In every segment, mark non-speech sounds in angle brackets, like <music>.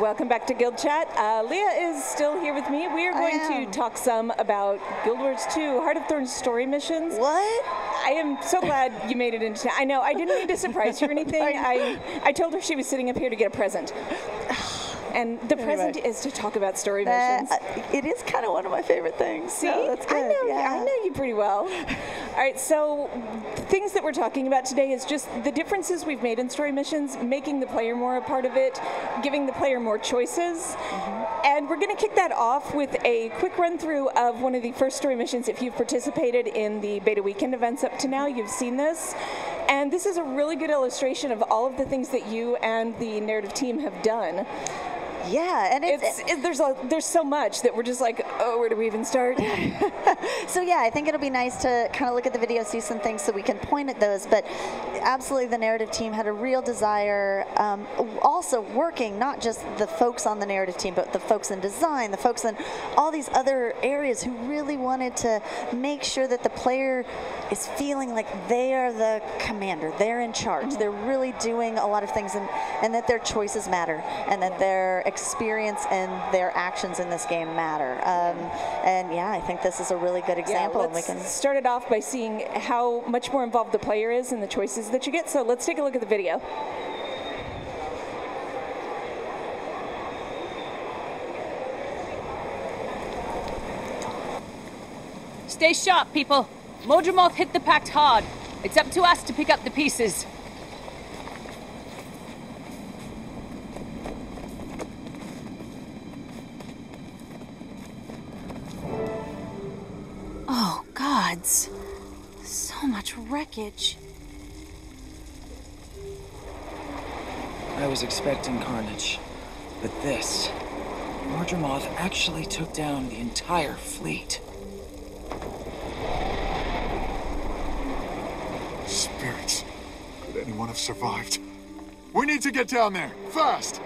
Welcome back to Guild Chat. Uh, Leah is still here with me. We are going to talk some about Guild Wars 2 Heart of Thorns story missions. What? I am so glad you made it into. I know I didn't need to surprise you or <laughs> anything. I I told her she was sitting up here to get a present. And the present is to talk about story missions. Uh, it is kind of one of my favorite things. See, so that's good. I know, yeah. I know you pretty well. <laughs> All right, so things that we're talking about today is just the differences we've made in story missions, making the player more a part of it, giving the player more choices, Mm-hmm. and we're going to kick that off with a quick run through of one of the first story missions. If you've participated in the beta weekend events up to now, you've seen this. And this is a really good illustration of all of the things that you and the narrative team have done. Yeah, and it's, It's, it, there's a, there's so much that we're just like, oh, where do we even start? <laughs> so yeah, I think it'll be nice to kind of look at the video, see some things so we can point at those. But absolutely, the narrative team had a real desire, um, also working not just the folks on the narrative team, but the folks in design, the folks in all these other areas who really wanted to make sure that the player is feeling like they are the commander, they're in charge, they're really doing a lot of things, and, and that their choices matter, and that their experience and their actions in this game matter. Um, and yeah, I think this is a really good example. Yeah, and we let's can start it off by seeing how much more involved the player is in the choices that you get. So let's take a look at the video. Stay sharp, people. Mordremoth hit the pact hard. It's up to us to pick up the pieces. Gods. So much wreckage. I was expecting carnage, but this. Mordremoth actually took down the entire fleet. Spirits. Could anyone have survived? We need to get down there, fast!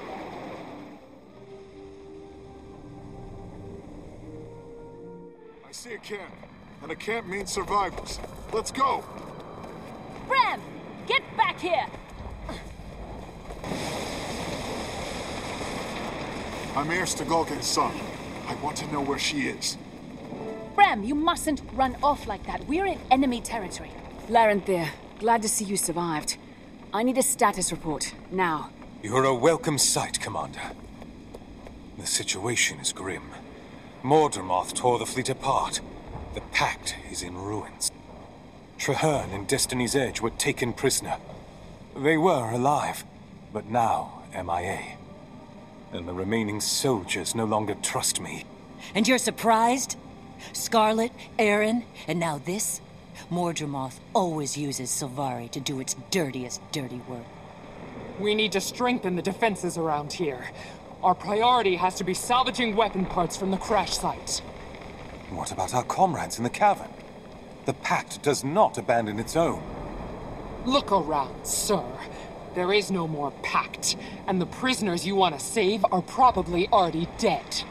I see a camp, and a camp means survivors. Let's go! Bram! Get back here! I'm Mayor Stagolka's son. I want to know where she is. Bram, you mustn't run off like that. We're in enemy territory. Laranthir, glad to see you survived. I need a status report, now. You're a welcome sight, Commander. The situation is grim. Mordremoth tore the fleet apart. The Pact is in ruins. Traherne and Destiny's Edge were taken prisoner. They were alive, but now MIA. And the remaining soldiers no longer trust me. And you're surprised? Scarlet, Aaron, and now this? Mordremoth always uses Sylvari to do its dirtiest dirty work. We need to strengthen the defenses around here. Our priority has to be salvaging weapon parts from the crash site. What about our comrades in the cavern? The Pact does not abandon its own. Look around, sir. There is no more pact, and the prisoners you want to save are probably already dead.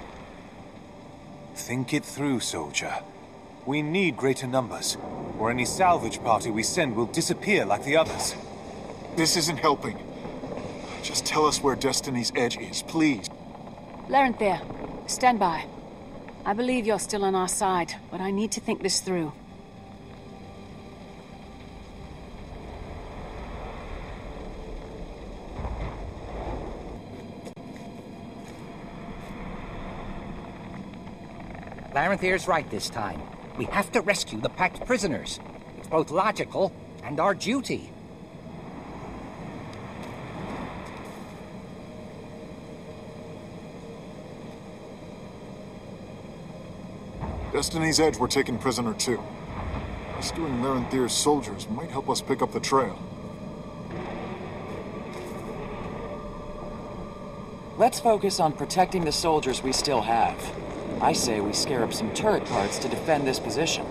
Think it through, soldier. We need greater numbers, or any salvage party we send will disappear like the others. This isn't helping. Just tell us where Destiny's Edge is, please. Laranthir, stand by. I believe you're still on our side, but I need to think this through. Laranthir's right this time. We have to rescue the Pact prisoners. It's both logical and our duty. Destiny's Edge were taken prisoner too. Rescuing Laranthir's soldiers might help us pick up the trail. Let's focus on protecting the soldiers we still have. I say we scare up some turret parts to defend this position.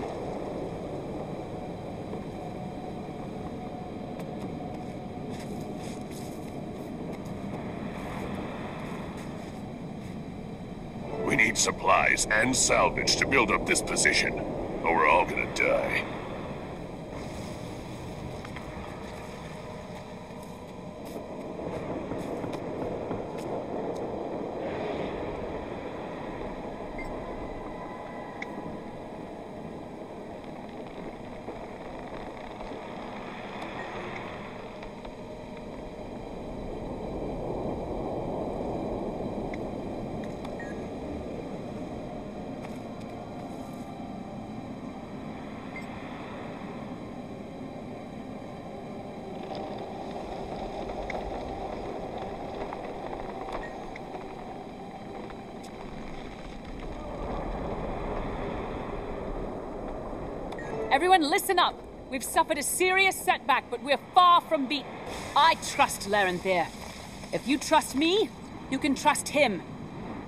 Need supplies and salvage to build up this position, or we're all gonna die. Everyone, listen up. We've suffered a serious setback, but we're far from beaten. I trust Laranthir. If you trust me, you can trust him.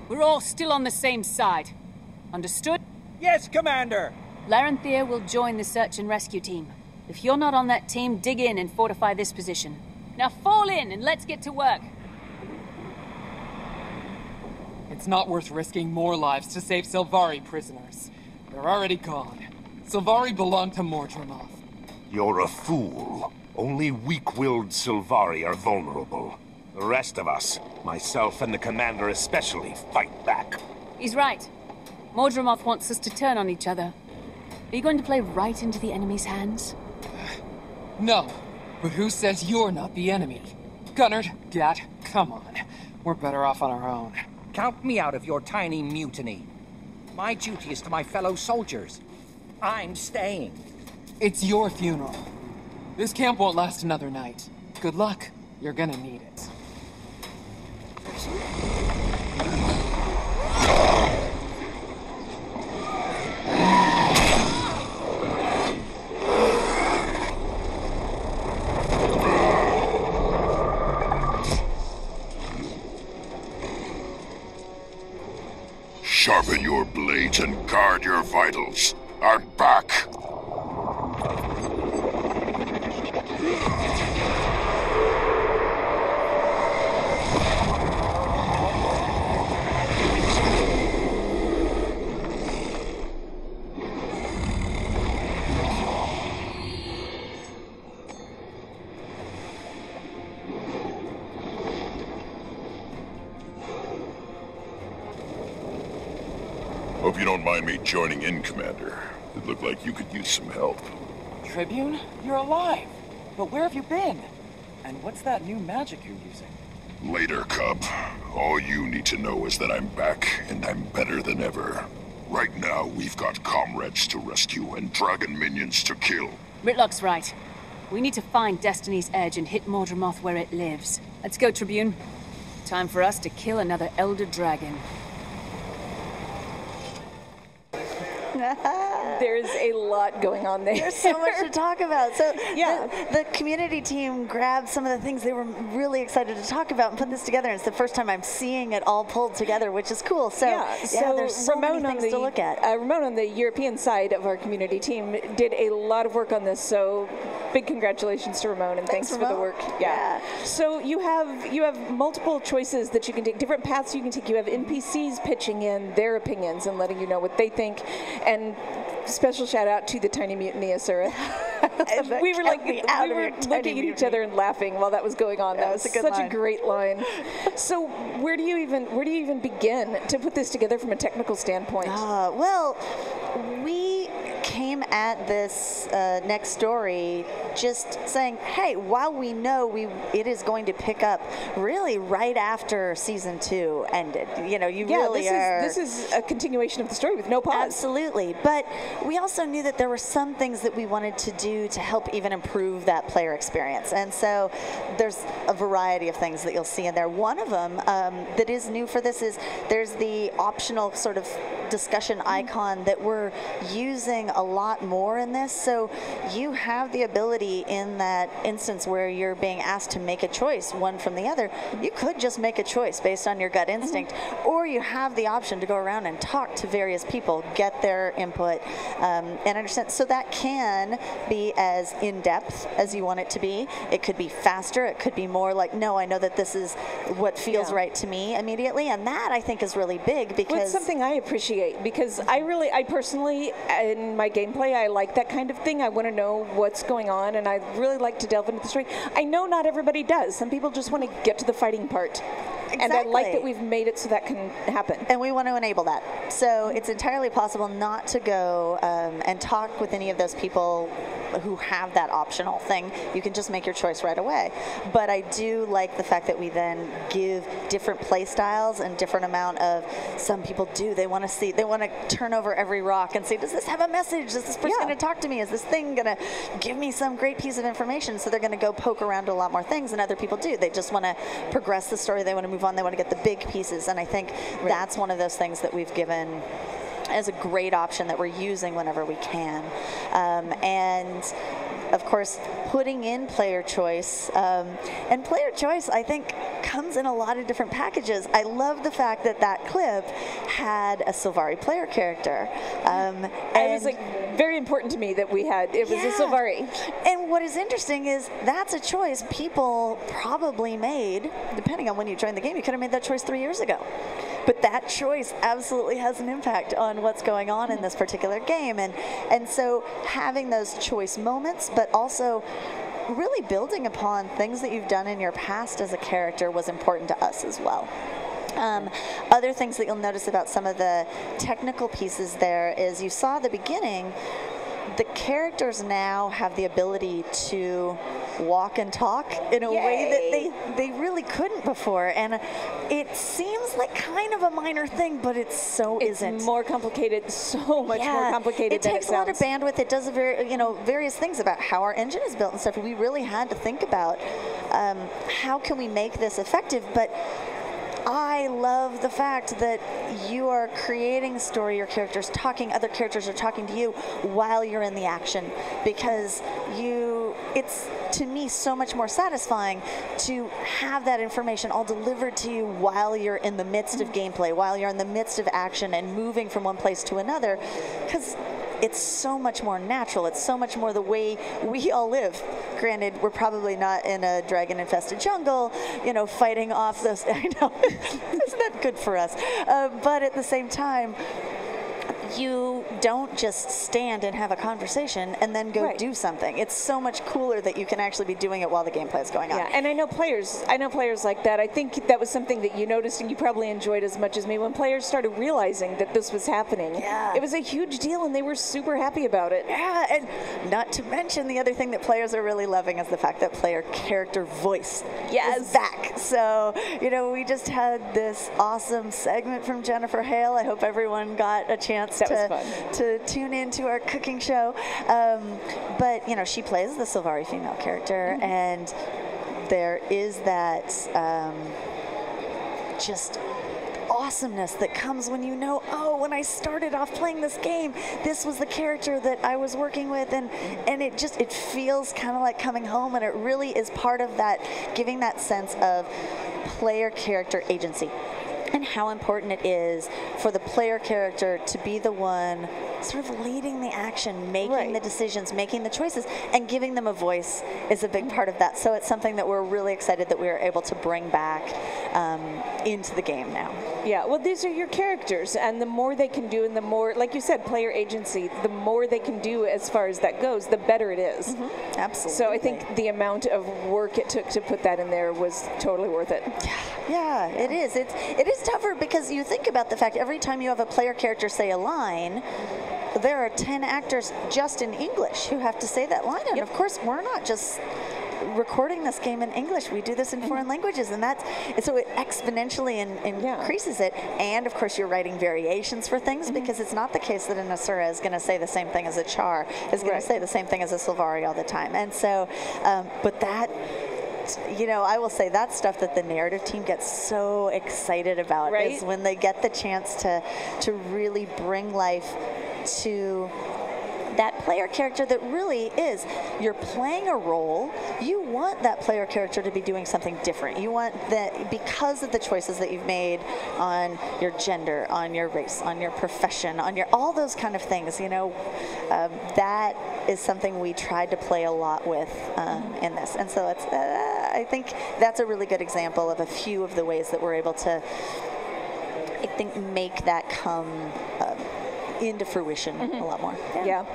We're all still on the same side. Understood? Yes, Commander! Laranthir will join the search and rescue team. If you're not on that team, dig in and fortify this position. Now fall in and let's get to work. It's not worth risking more lives to save Sylvari prisoners. They're already gone. Sylvari belong to Mordremoth. You're a fool. Only weak-willed Sylvari are vulnerable. The rest of us, myself and the commander especially, fight back. He's right. Mordremoth wants us to turn on each other. Are you going to play right into the enemy's hands? <sighs> No, but who says you're not the enemy? Gunnard, Gat, come on. We're better off on our own. Count me out of your tiny mutiny. My duty is to my fellow soldiers. I'm staying. It's your funeral. This camp won't last another night. Good luck. You're gonna need it. Sharpen your blades and guard your vitals. You don't mind me joining in, Commander. It looked like you could use some help. Tribune, you're alive. But where have you been? And what's that new magic you're using? Later, Cub. All you need to know is that I'm back, and I'm better than ever. Right now, we've got comrades to rescue and dragon minions to kill. Rytlock's right. We need to find Destiny's Edge and hit Mordremoth where it lives. Let's go, Tribune. Time for us to kill another Elder Dragon. <laughs> There's a lot going on there. There's so much to talk about. So <laughs> Yeah. the, the community team grabbed some of the things they were really excited to talk about and put this together. It's the first time I'm seeing it all pulled together, which is cool. So yeah, so there's so Ramon many things the to look at. Uh, Ramon on the European side of our community team did a lot of work on this. So big congratulations to Ramon and thanks, Thanks, for the work. Yeah. So you have you have multiple choices that you can take, different paths you can take. You have NPCs pitching in their opinions and letting you know what they think, and special shout out to the Tiny Mutiny Asura. <laughs> <laughs> we were like we were looking at each other and laughing while that was going on. That that was a good such line. a great line. <laughs> So where do you even where do you even begin to put this together from a technical standpoint? Uh, well, we came at this uh, next story just saying, hey, while we know we it is going to pick up really right after season two ended. You know, you yeah, really this are. is this is a continuation of the story with no pause. Absolutely. But we also knew that there were some things that we wanted to do to help even improve that player experience. And so there's a variety of things that you'll see in there. One of them um, that is new for this is there's the optional sort of discussion icon that we're using a lot more in this. So you have the ability in that instance where you're being asked to make a choice, one from the other. You could just make a choice based on your gut instinct, or you have the option to go around and talk to various people, get their input, um, and understand. So that can be as in depth as you want it to be. It could be faster. It could be more like, no, I know that this is what feels Yeah. right to me immediately, and that I think is really big Well, because it's something I appreciate because I really, I personally, in my gameplay, I like that kind of thing. I want to know what's going on, and I really like to delve into the story. I know not everybody does. Some people just want to get to the fighting part, and I like that we've made it so that can happen. and we want to enable that. So it's entirely possible not to go um, and talk with any of those people who have that optional thing. You can just make your choice right away. But I do like the fact that we then give different play styles and different amount of. Some people do. They want to see. They want to turn over every rock and say, "Does this have a message? Is this person Yeah. going to talk to me? Is this thing going to give me some great piece of information?" So they're going to go poke around a lot more things, than other people do. They just want to progress the story. They want to move on. They want to get the big pieces. And I think that's one of those things that we've given as a great option that we're using whenever we can. Um, and of course, putting in player choice. Um, and player choice, I think, comes in a lot of different packages. I love the fact that that clip had a Sylvari player character. Um, it was like very important to me that we had it was Yeah. a Sylvari. and what is interesting is that's a choice people probably made, depending on when you joined the game. You could have made that choice three years ago. But that choice absolutely has an impact on what's going on in this particular game. And, and so having those choice moments, but also really building upon things that you've done in your past as a character was important to us as well. Um, other things that you'll notice about some of the technical pieces there is you saw the beginning the characters now have the ability to walk and talk in a way that they, they really couldn't before. And it seems like kind of a minor thing, but it so It's isn't. more complicated, so much more complicated It than takes it a lot of bandwidth. It does a very, you know, various things about how our engine is built and stuff. We really had to think about um, how can we make this effective, but. I love the fact that you are creating a story, your character's talking, other characters are talking to you while you're in the action. Because you, it's to me so much more satisfying to have that information all delivered to you while you're in the midst of mm-hmm. gameplay, while you're in the midst of action and moving from one place to another. Because it's so much more natural. It's so much more the way we all live. Granted, we're probably not in a dragon-infested jungle, you know, fighting off those. <laughs> I know, isn't that good for us? Uh, but at the same time, you don't just stand and have a conversation and then go Right. do something. It's so much cooler that you can actually be doing it while the gameplay is going on. Yeah, and I know players. I know players like that. I think that was something that you noticed and you probably enjoyed as much as me when players started realizing that this was happening. Yeah. it was a huge deal, and they were super happy about it. Yeah, and not to mention the other thing that players are really loving is the fact that player character voice Yes. is back. So, you know, we just had this awesome segment from Jennifer Hale. I hope everyone got a chance That to, to tune into our cooking show. Um, but, you know, she plays the Sylvari female character, Mm-hmm. and there is that um, just awesomeness that comes when you know, oh, when I started off playing this game, this was the character that I was working with, and and it just it feels kind of like coming home, and it really is part of that, giving that sense of player character agency. And <laughs> how important it is for the player character to be the one sort of leading the action, making Right. the decisions, making the choices, and giving them a voice is a big part of that. So it's something that we're really excited that we are able to bring back um, into the game now. Yeah, well, these are your characters, and the more they can do, and the more, like you said, player agency, the more they can do as far as that goes, the better it is. Absolutely. So I think the amount of work it took to put that in there was totally worth it. Yeah, it is. It's it is tougher because you think about the fact every time you have a player character say a line, there are ten actors just in English who have to say that line. And of course, we're not just recording this game in English. We do this in foreign languages, and that's and so it exponentially in, increases it. And of course, you're writing variations for things because it's not the case that an Asura is going to say the same thing as a Charr is going Right. to say the same thing as a Sylvari all the time. And so, um, but that you know, I will say that's stuff that the narrative team gets so excited about Right. is when they get the chance to to really bring life to that player character that really is you're playing a role. You want that player character to be doing something different. You want that because of the choices that you've made on your gender on your race on your profession on your all those kind of things you know? Um, that is something we tried to play a lot with um, in this. And so it's uh, i think that's a really good example of a few of the ways that we're able to i think make that come um, into fruition a mm-hmm. lot more Yeah.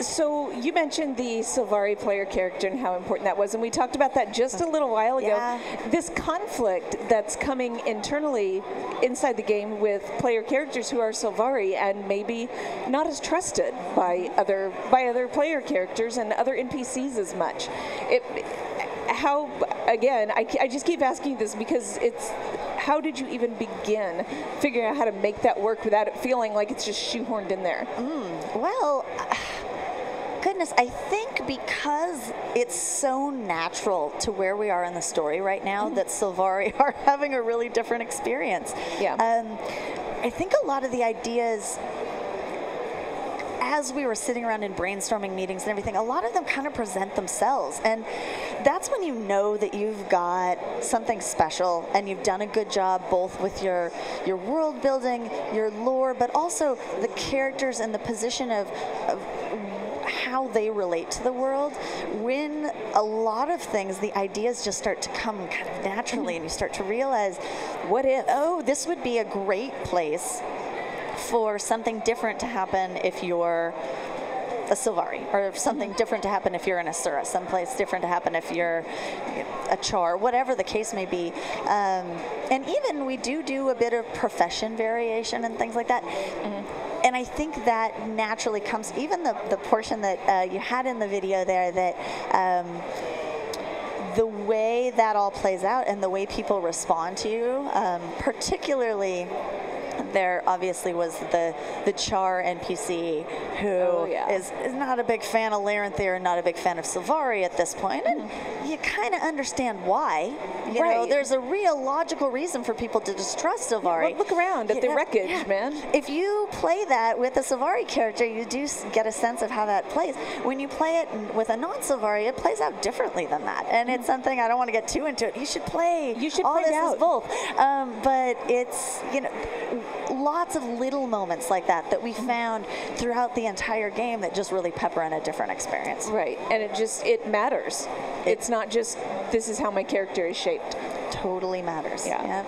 So you mentioned the Sylvari player character and how important that was, and we talked about that just a little while ago. Yeah. This conflict that's coming internally inside the game with player characters who are Sylvari and maybe not as trusted by other by other player characters and other NPCs as much. It how again I, I just keep asking this because it's how did you even begin figuring out how to make that work without it feeling like it's just shoehorned in there Well, <sighs> goodness, I think because it's so natural to where we are in the story right now that Sylvari <laughs> are having a really different experience. Yeah. Um, I think a lot of the ideas as we were sitting around in brainstorming meetings and everything, a lot of them kind of present themselves. And that's when you know that you've got something special and you've done a good job both with your, your world building, your lore, but also the characters and the position of, of how they relate to the world, when a lot of things, the ideas just start to come kind of naturally, and you start to realize, what if, oh, this would be a great place for something different to happen if you're a Sylvari, or something different to happen if you're an Asura, someplace different to happen if you're a Charr, whatever the case may be. Um, and even we do do a bit of profession variation and things like that. And I think that naturally comes, even the, the portion that uh, you had in the video there that. Um, the way that all plays out and the way people respond to you, um, particularly there obviously was the the Charr NPC who Oh, yeah. is is not a big fan of Laranthir and not a big fan of Sylvari at this point, and mm-hmm. you kind of understand why. You know, Right. there's a real logical reason for people to distrust Sylvari. Look- look around at the Yeah, wreckage, yeah. man. If you play that with a Sylvari character, you do get a sense of how that plays. When you play it with a non-Sylvari, it plays out differently than that, and it's something I don't want to get too into it. You should play. You should all this out. is both, um, but it's you know lots of little moments like that that we found throughout the entire game that just really pepper in a different experience. Right, and it just it matters. It's not just this is how my character is shaped. Totally matters. Yeah.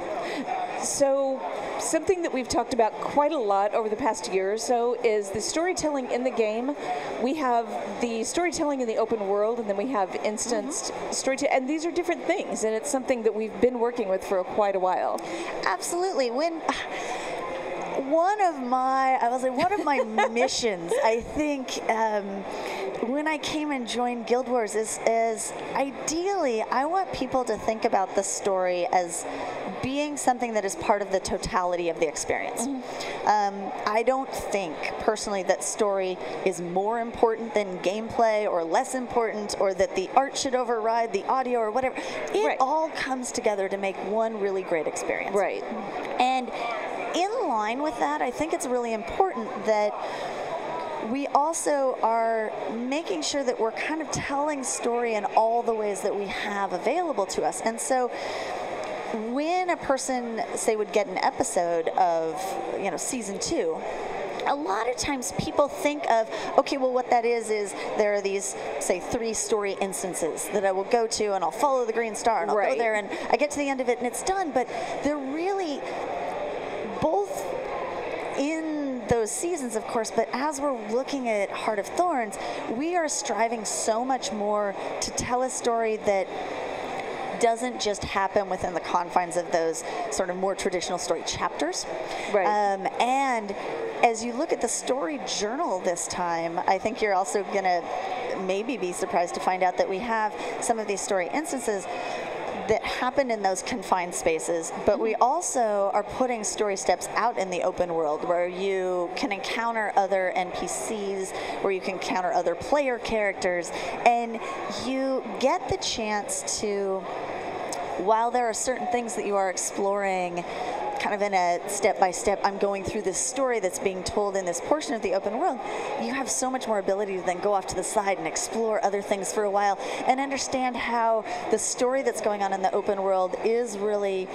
So something that we've talked about quite a lot over the past year or so is the storytelling in the game. We have the storytelling in the open world, and then we have instanced storytelling, and these are different things, and it's something that we've been working with for quite a while. Absolutely. When one of my, I was like, one of my <laughs> missions, I think, um, when I came and joined Guild Wars is, is ideally, I want people to think about the story as being something that is part of the totality of the experience. Um, I don't think personally that story is more important than gameplay or less important or that the art should override the audio or whatever. It all comes together to make one really great experience. Right. And in line with that, I think it's really important that we also are making sure that we're kind of telling story in all the ways that we have available to us. And so when a person, say, would get an episode of, you know, season two, a lot of times people think of, okay, well, what that is, is there are these, say, three story instances that I will go to and I'll follow the green star and I'll Right. go there and I get to the end of it and it's done. But they're really both in those seasons, of course, but as we're looking at Heart of Thorns, we are striving so much more to tell a story that doesn't just happen within the confines of those sort of more traditional story chapters. Right. Um, and as you look at the story journal this time, I think you're also going to maybe be surprised to find out that we have some of these story instances that happen in those confined spaces, but we also are putting story steps out in the open world where you can encounter other NPCs, where you can encounter other player characters, and you get the chance to, while there are certain things that you are exploring kind of in a step by step, I'm going through this story that's being told in this portion of the open world, you have so much more ability to then go off to the side and explore other things for a while and understand how the story that's going on in the open world is really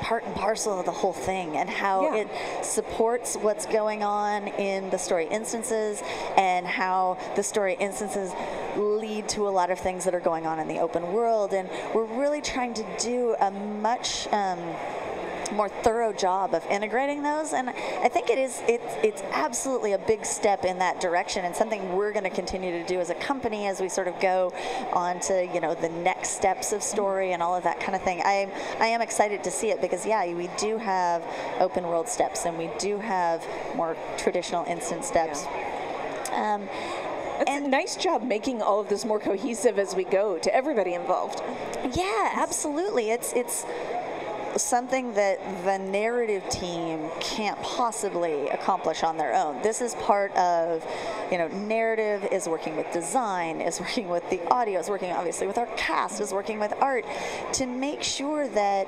part and parcel of the whole thing and how Yeah. it supports what's going on in the story instances and how the story instances lead to a lot of things that are going on in the open world and we're really trying to do a much um, more thorough job of integrating those and I think it is it's it's absolutely a big step in that direction and something we're going to continue to do as a company as we sort of go on to you know the next steps of story and all of that kind of thing I I am excited to see it because yeah we do have open world steps and we do have more traditional instant steps um, It's a nice job making all of this more cohesive as we go to everybody involved. Yeah, absolutely. It's it's something that the narrative team can't possibly accomplish on their own. This is part of, you know, narrative is working with design, is working with the audio, is working obviously with our cast, is working with art to make sure that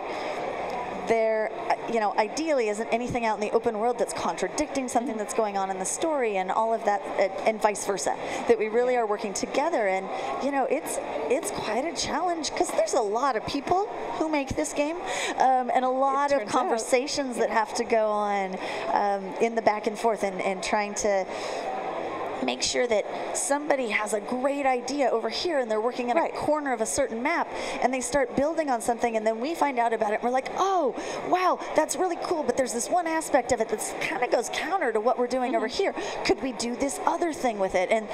there you know, ideally isn't anything out in the open world that's contradicting something that's going on in the story and all of that, uh, and vice versa. That we really are working together, and you know, it's it's quite a challenge because there's a lot of people who make this game, um, and a lot of turns out. conversations that have to go on um, in the back and forth, and, and trying to make sure that somebody has a great idea over here and they're working in Right. a corner of a certain map and they start building on something and then we find out about it and we're like oh wow that's really cool but there's this one aspect of it that kind of goes counter to what we're doing over mm-hmm. here. Could we do this other thing with it? And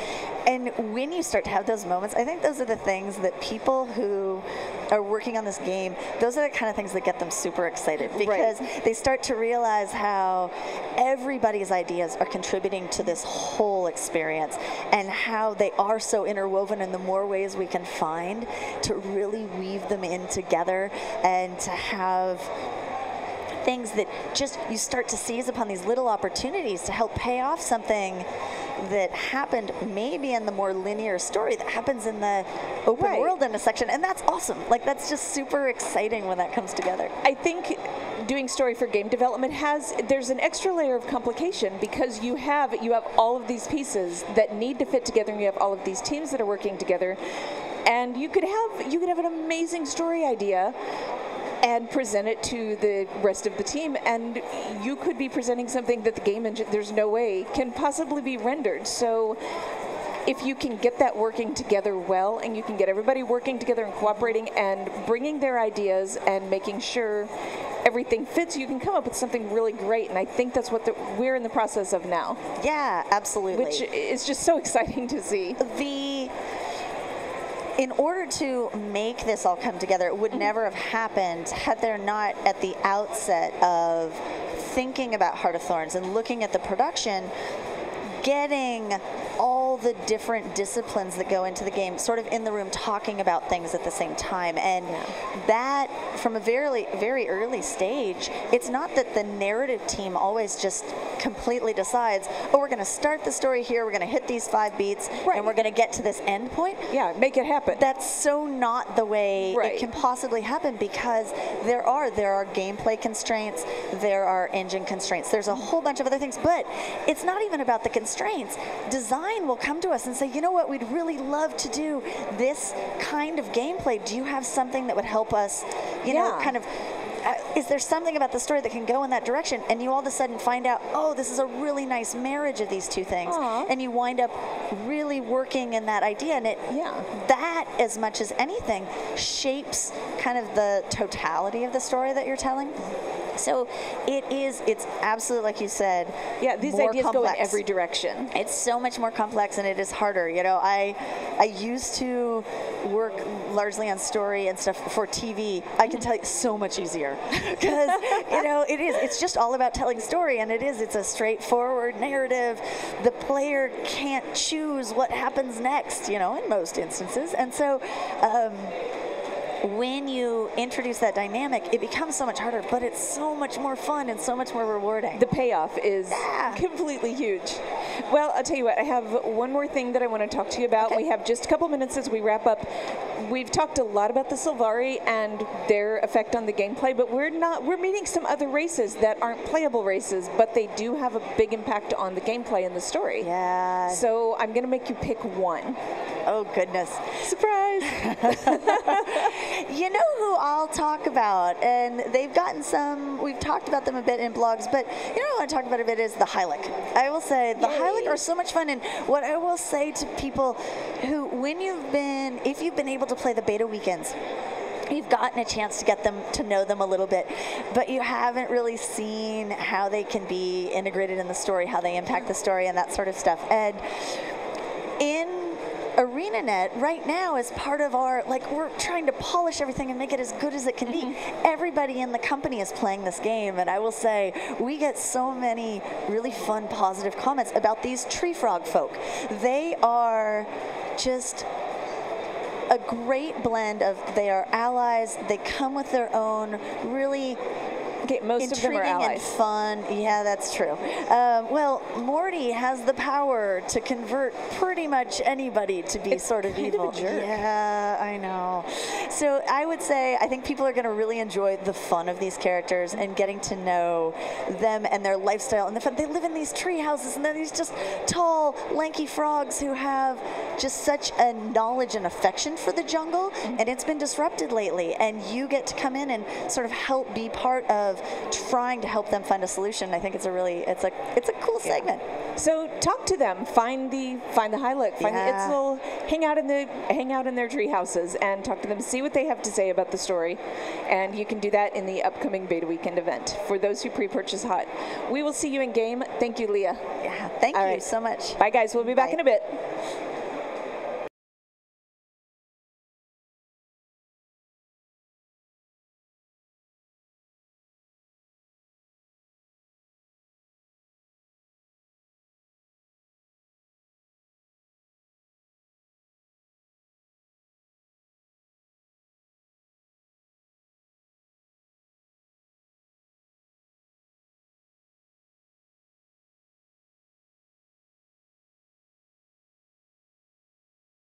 and when you start to have those moments i think those are the things that people who are working on this game those are the kind of things that get them super excited because they start to realize how everybody's ideas are contributing to this whole experience and how they are so interwoven and the more ways we can find to really weave them in together and to have things that just you start to seize upon these little opportunities to help pay off something that happened maybe in the more linear story that happens in the open Right. world intersection and that's awesome. Like that's just super exciting when that comes together. I think doing story for game development has there's an extra layer of complication because you have you have all of these pieces that need to fit together and you have all of these teams that are working together. And you could have you could have an amazing story idea and present it to the rest of the team and you could be presenting something that the game engine there's no way can possibly be rendered. So if you can get that working together well and you can get everybody working together and cooperating and bringing their ideas and making sure everything fits you can come up with something really great and i think that's what the, we're in the process of now. Yeah absolutely. Which is just so <laughs> exciting to see. The in order to make this all come together, it would never have happened had there not at the outset of thinking about Heart of Thorns and looking at the production, getting all the different disciplines that go into the game sort of in the room talking about things at the same time. And that, from a very, very early stage, it's not that the narrative team always just completely decides, oh, we're going to start the story here, we're going to hit these five beats, and we're going to get to this end point. Yeah, make it happen. That's so not the way Right. it can possibly happen because there are there are gameplay constraints, there are engine constraints, there's a whole bunch of other things, but it's not even about the constraints. Design will come to us and say, you know what, we'd really love to do this kind of gameplay. Do you have something that would help us, you know, kind of uh, is there something about the story that can go in that direction? And you all of a sudden find out, oh, this is a really nice marriage of these two things. And you wind up really working in that idea. And it, yeah. that, as much as anything, shapes kind of the totality of the story that you're telling. So it is, it's absolutely, like you said, yeah, these more ideas go in every direction. It's so much more complex and it is harder. You know, I I used to work largely on story and stuff for TV. I can tell you so much easier <laughs> because you know it is. It's just all about telling story, and it is. It's a straightforward narrative. The player can't choose what happens next. You know, in most instances, and so. Um, when you introduce that dynamic, it becomes so much harder, but it's so much more fun and so much more rewarding. The payoff is completely huge. Well, I'll tell you what, I have one more thing that I want to talk to you about. We have just a couple minutes as we wrap up. We've talked a lot about the Sylvari and their effect on the gameplay, but we're not we're meeting some other races that aren't playable races, but they do have a big impact on the gameplay and the story. Yeah. So I'm gonna make you pick one. Oh goodness. Surprise. <laughs> you know who I'll talk about, and they've gotten some. We've talked about them a bit in blogs, but you know what I want to talk about a bit is the Hylek. I will say the Hylek are so much fun, and what I will say to people who, when you've been, if you've been able to play the beta weekends. You've gotten a chance to get them to know them a little bit, but you haven't really seen how they can be integrated in the story, how they impact the story, and that sort of stuff. And in ArenaNet right now is part of our like we're trying to polish everything and make it as good as it can be. Mm-hmm. Everybody in the company is playing this game, and I will say we get so many really fun, positive comments about these tree frog folk. They are just a great blend of they are allies they come with their own really Okay, most of them are intriguing and allies. fun. Yeah, that's true. Um, well, Morty has the power to convert pretty much anybody to be sort of kind of a evil. jerk. Yeah, I know. So I would say I think people are going to really enjoy the fun of these characters and getting to know them and their lifestyle and the fact they live in these tree houses and they're these just tall, lanky frogs who have just such a knowledge and affection for the jungle, and it's been disrupted lately. And you get to come in and sort of help be part of trying to help them find a solution. I think it's a really it's a it's a cool segment. So talk to them. Find the find the Hylek. Find the Yeah. Itzel. Hang out in the hang out in their tree houses and talk to them. See what they have to say about the story, and you can do that in the upcoming Beta Weekend event for those who pre-purchase Hot. We will see you in game. Thank you, Leah. Yeah, thank All you right. so much. Bye, guys. We'll be back Bye. in a bit.